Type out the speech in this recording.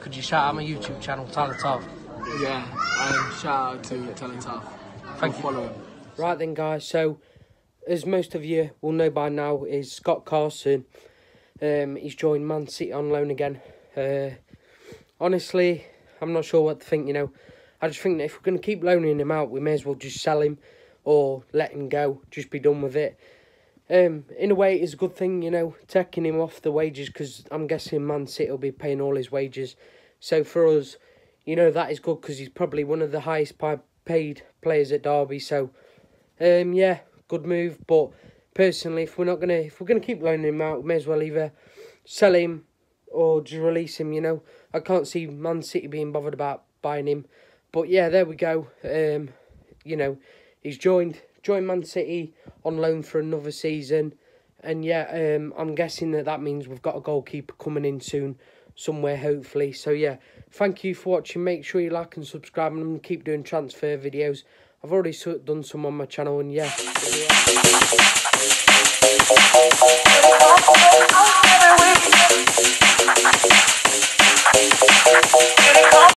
could you shout out my YouTube channel, Talent Off? Yeah, um, shout out to Talent Tough. Thank you. Follow him. Right then, guys. So, as most of you will know by now, is Scott Carson. Um, he's joined Man City on loan again. Uh, honestly, I'm not sure what to think. You know, I just think that if we're going to keep loaning him out, we may as well just sell him or let him go. Just be done with it. Um, in a way, it's a good thing, you know, taking him off the wages because I'm guessing Man City will be paying all his wages. So for us, you know, that is good because he's probably one of the highest paid players at Derby. So, um, yeah, good move. But personally, if we're not gonna, if we're gonna keep loaning him out, we may as well either sell him or just release him. You know, I can't see Man City being bothered about buying him. But yeah, there we go. Um, you know, he's joined joined Man City on loan for another season, and yeah, um, I'm guessing that that means we've got a goalkeeper coming in soon, somewhere hopefully. So yeah, thank you for watching. Make sure you like and subscribe, and keep doing transfer videos. I've already done some on my channel, and yeah.